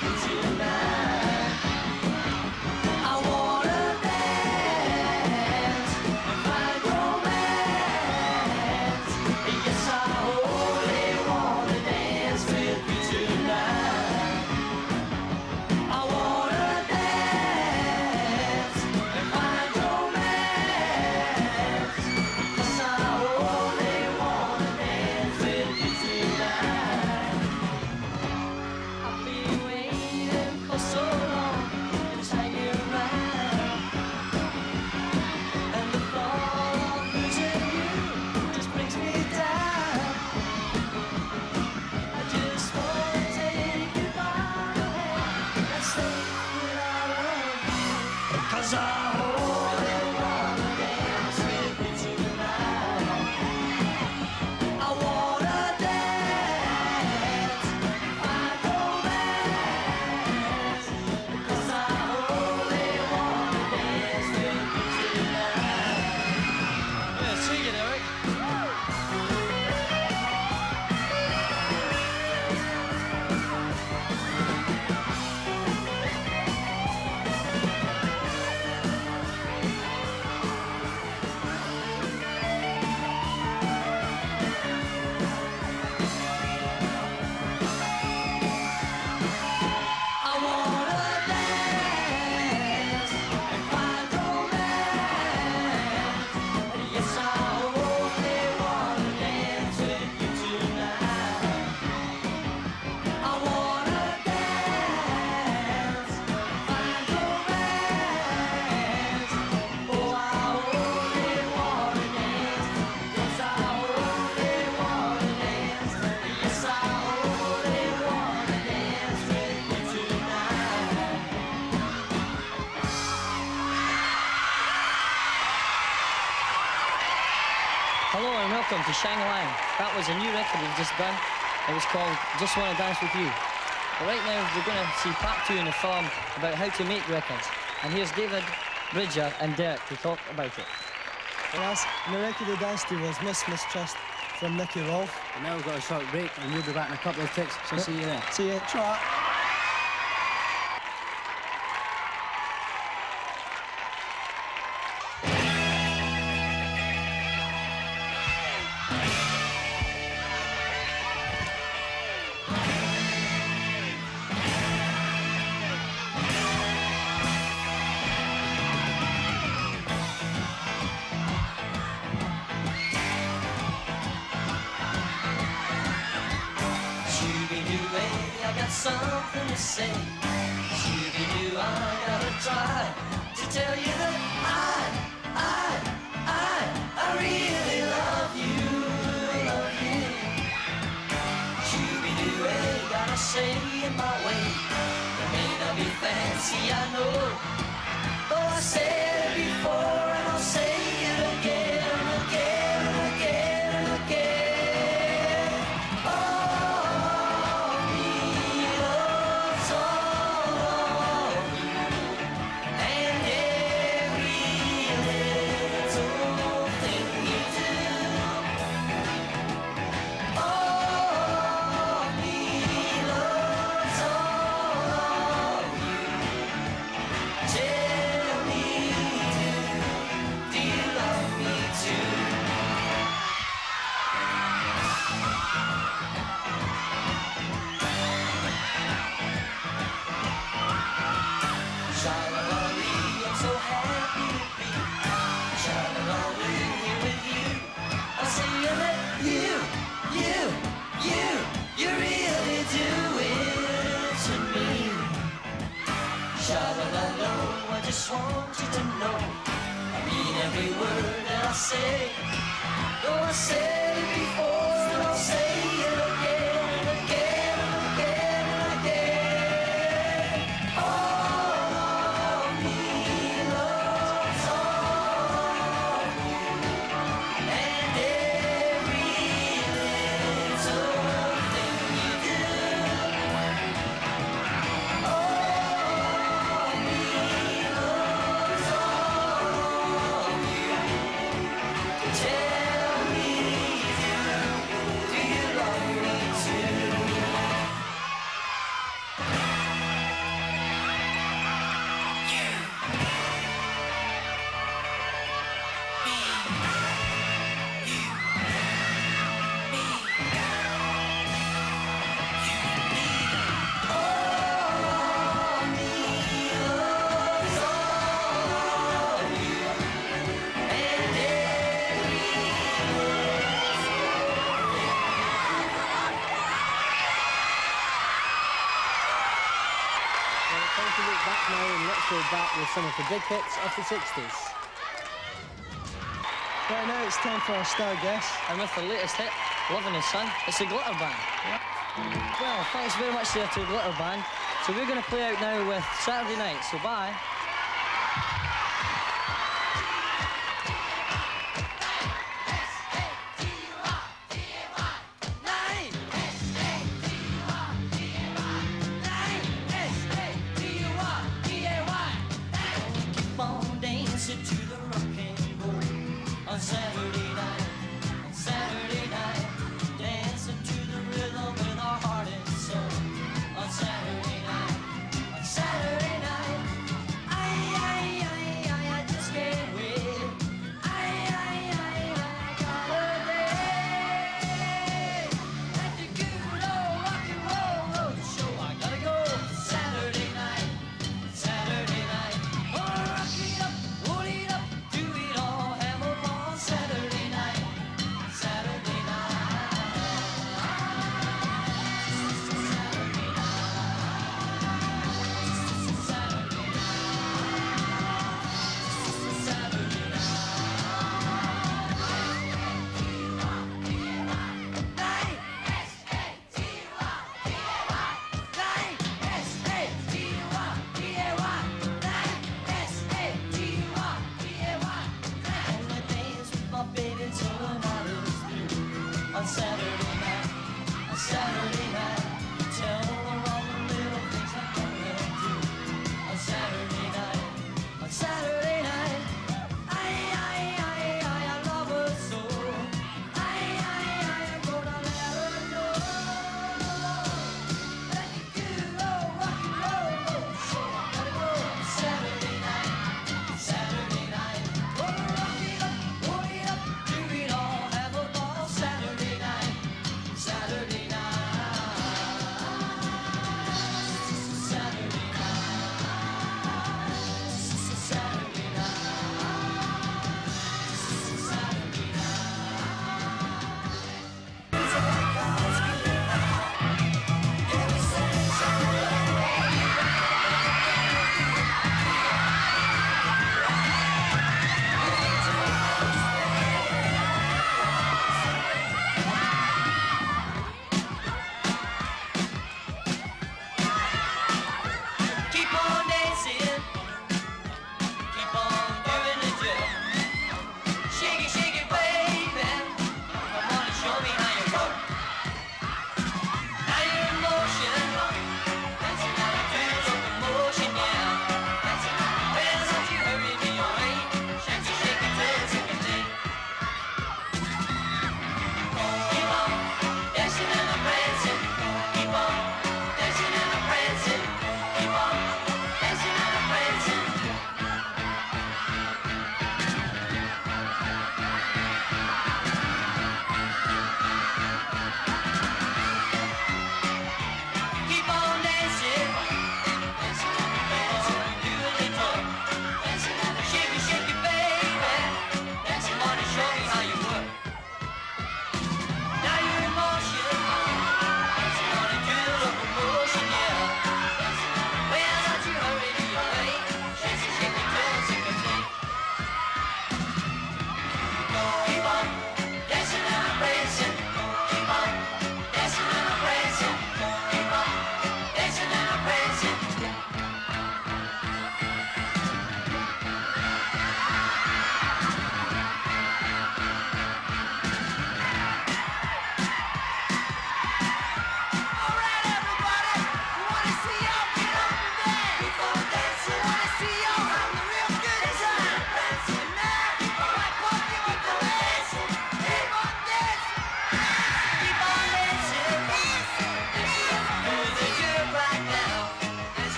Thank you. Gaza! Welcome to Shang Lang. That was a new record we've just done. It was called Just Wanna Dance With You. But right now, we're going to see part two in the film about how to make records. And here's David, Bridger, and Derek to talk about it. Yes, and the record they danced to was Miss Mistrust from Nicky Rolfe. And now we've got a short break, and we'll be back in a couple of ticks, so see you then. See you. Try. Something to say. Scooby-Doo, I gotta try to tell you that I, I, I, I really love you, love you. Scooby-Doo, I gotta say in my way. It may not be fancy, I know. But I said it before Sha-la-la-la, I just want you to know. I mean every word that I say. Though I said it before, some of the big hits of the 60s. Right now it's time for our star guest. And with the latest hit, Love in the Sun, it's the Glitter Band. Well, thanks very much there to the Glitter Band. So we're going to play out now with Saturday Night, so bye. sunset.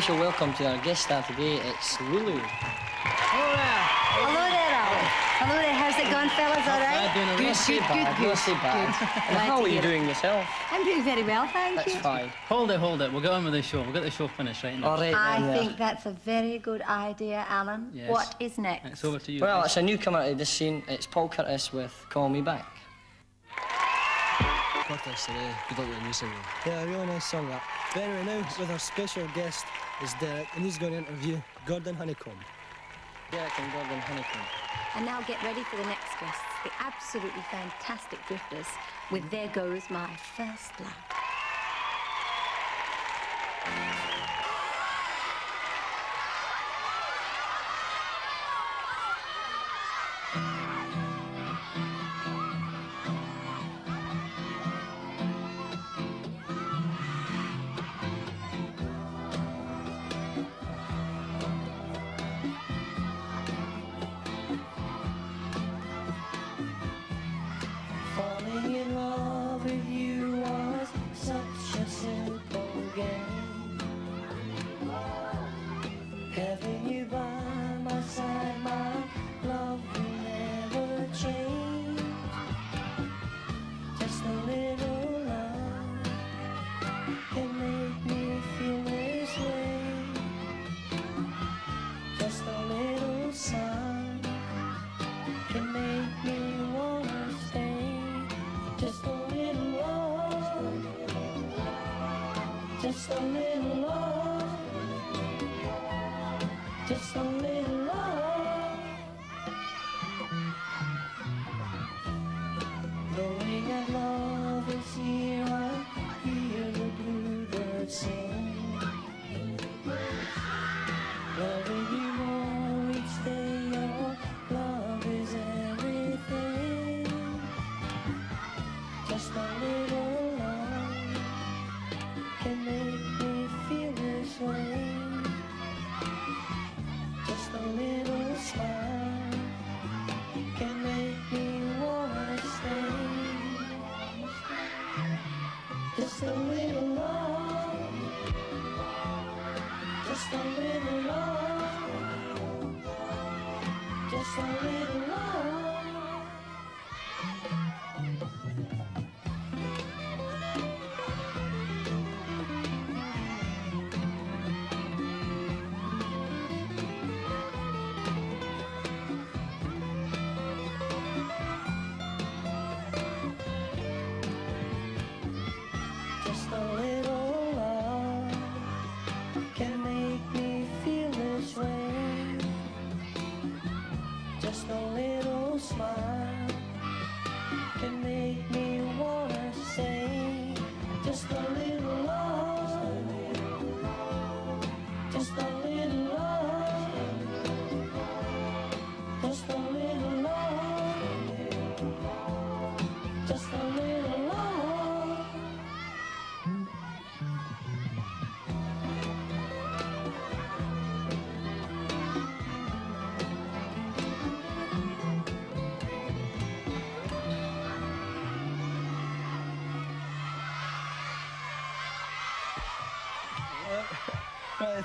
Special welcome to our guest star today. It's Lulu. Hello there. Hello there, Alan. Hello there. How's it going, fellas? All right? bad, doing a Good, so good, bad, good, not so bad. good. And how are you hear it. doing yourself? I'm doing very well, thank That's you. That's fine. Hold it, hold it. We'll go on with the show. We'll get the show finished right now. All right I then, yeah. think that's a very good idea, Alan. Yes. What is next? It's over to you. Well, guys. it's a newcomer to this scene. It's Paul Curtis with Call Me Back. Curtis today. Good luck with the new single. Yeah, a really nice song that. But anyway, now with our special guest is Derek, and he's going to interview Gordon Honeycombe. Derek and Gordon Honeycombe. And now get ready for the next guests, the absolutely fantastic Drifters, with There Goes My First Love. Just a little love, just a little love. Knowing that love is here, I hear the bluebird sing. Loving you more each day, your love is everything. Just a little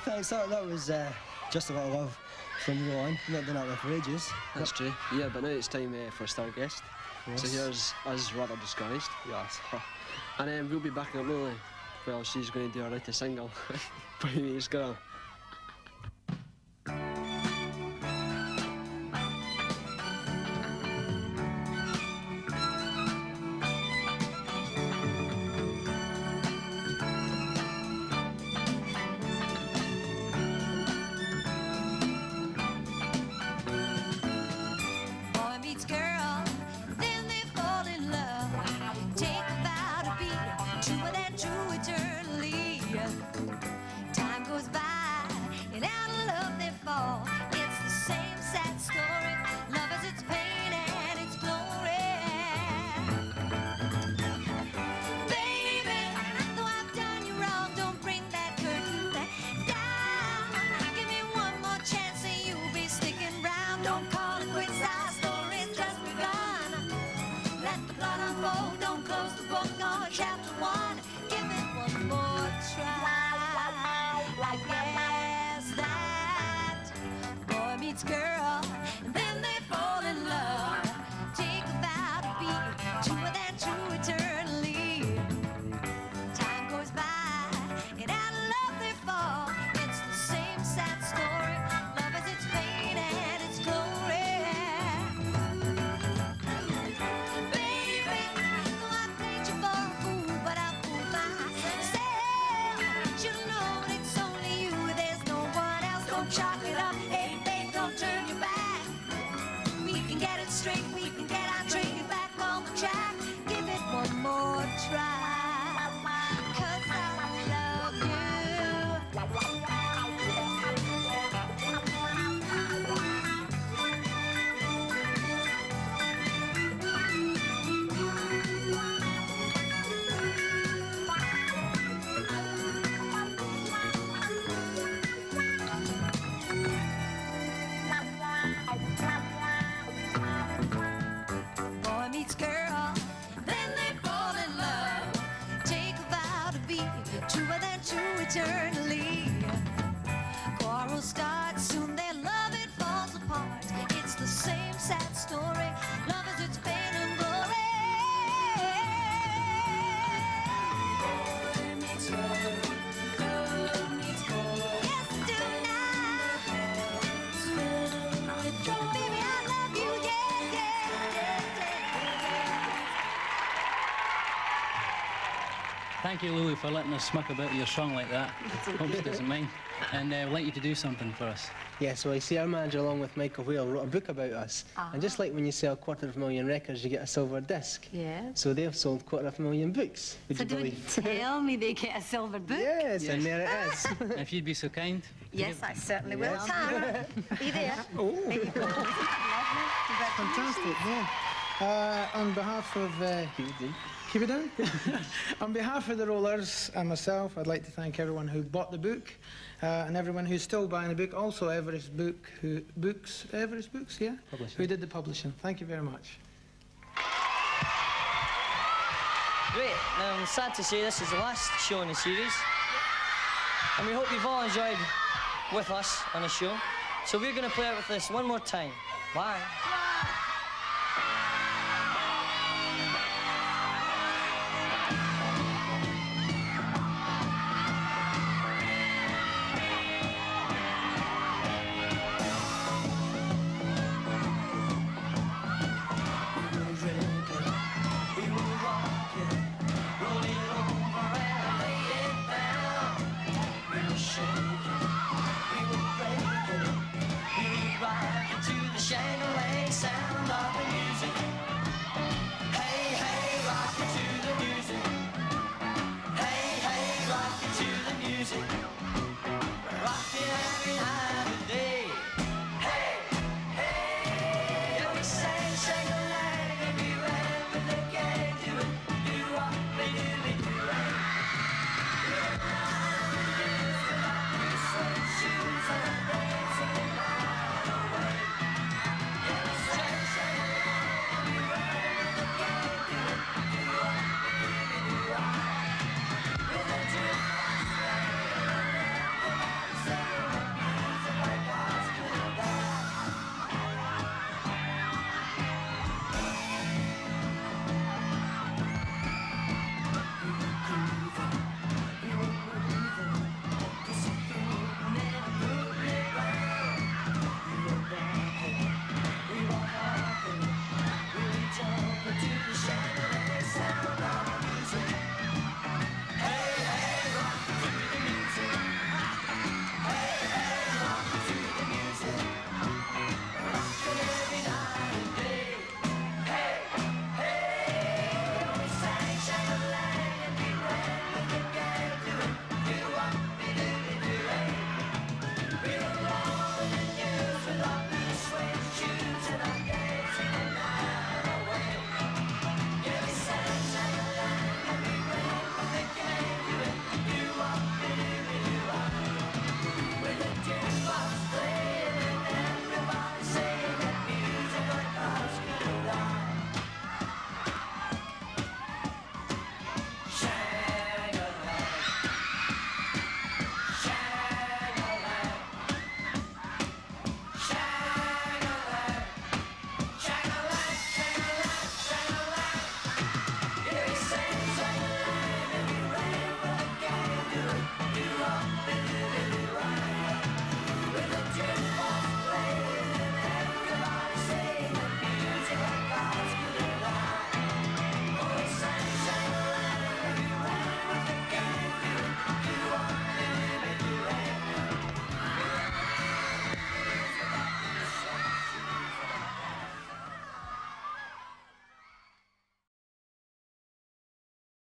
thanks. That, that was uh, just a little love from you Rowan. Not done with for ages. That's true. Yeah, but now it's time uh, for a star guest. So here's us rather disguised. Yes. and then we'll be backing up Lily. Well, she's going to do her latest single. Please go. Boy Thank you, Lulu, for letting us smuck about your song like that. Hope she doesn't mind. And uh, we'd like you to do something for us. Yeah, so I see our manager, along with Michael Wale, wrote a book about us. And just like when you sell a quarter of a million records, you get a silver disc. Yes. So they've sold a quarter of a million books. Would So you don't believe? tell me they get a silver book. Yes, and there it is. if you'd be so kind. Yes, I certainly will. Tara, be there. There you go. Fantastic, yeah. Uh, on behalf of... Uh, keep it down. on behalf of the Rollers and myself, I'd like to thank everyone who bought the book uh, and everyone who's still buying the book. Also, Everest Book, who books, Everest Books, yeah, Publishing. who did the publishing. Thank you very much. Great. Now, I'm sad to say this is the last show in the series. And we hope you've all enjoyed with us on the show. So we're going to play it with this one more time. Bye.